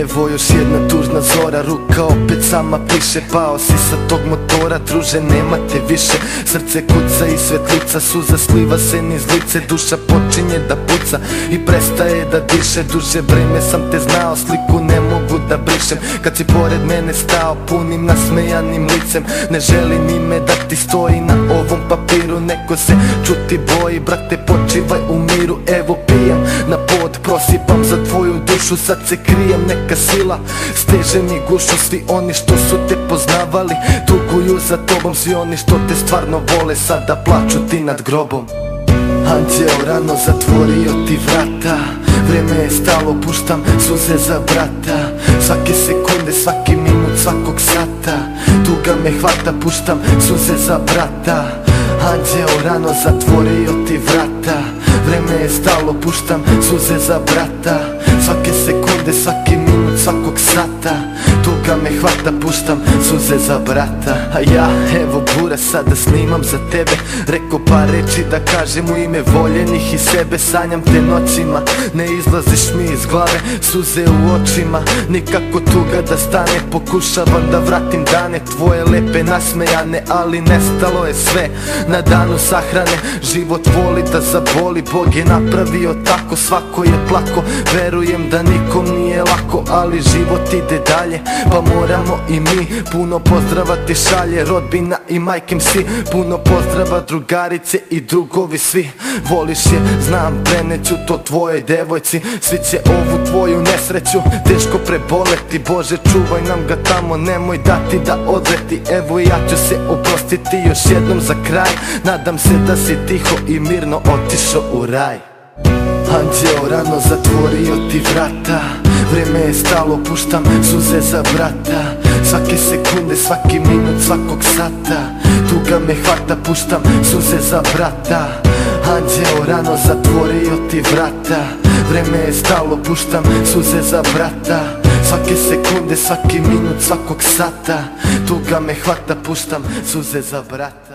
Evo još jedna tužna zora Ruka opet sama piše. Pao si sa tog motora Druže nema te više. Srce kuca i svetlica Suza sliva se niz lice. Duša počinje da puca I prestaje da diše. Duže vreme sam te znao Sliku ne mogu da brišem. Kad si pored mene stao Punim nasmejanim licem. Ne želi ni me da ti stoji na ovom papiru. Neko se čuti boji Brate počivaj u miru. Evo pijem na pod Prosipam za tvoju dušu Sad se krijem neka sila. Steže mi gušu Svi oni što su te poznavali Tuguju za tobom Svi oni što te stvarno vole Sada plaću ti nad grobom. Anđeo rano zatvorio ti vrata Vreme je stalo, puštam suze za brata. Svake sekunde, svaki minut, svakog sata Tuga me hvata, puštam suze za brata. Anđeo rano zatvorio ti vrata Vreme je stalo, puštam suze za brata. Svake sekunde, svaki minut, svakog suze za brata A ja, evo bura, sada snimam za tebe. Reko par reći da kažem u ime voljenih i sebe Sanjam te noćima, ne izlaziš mi iz glave Suze u očima, nikako tuga da stane Pokušavam da vratim dane. Tvoje lepe nasmejane Ali nestalo je sve. Na danu sahrane Život voli da zaboli, Bog je napravio tako Svako je plako, verujem da nikom nije lako Ali život ide dalje, pa moramo i mi Puno pozdrava ti šalje rodbina i majkim si Puno pozdrava drugarice i drugovi svi. Voliš je, znam, preneću to tvojoj devojci. Svi će ovu tvoju nesreću teško preboleti. Bože čuvaj nam ga tamo, nemoj dati da odleti. Evo ja ću se oprostiti još jednom za kraj. Nadam se da si tiho i mirno otišao u raj. Anđeo rano zatvorio ti vrata. Vreme je stalo, puštam suze za brata Svake sekunde, svaki minut, svakog sata. Tuga me hvata, puštam suze za brata. Anđeo rano zatvorio ti vrata. Vreme je stalo, puštam suze za brata. Svake sekunde, svaki minut, svakog sata. Tuga me hvata, puštam suze za brata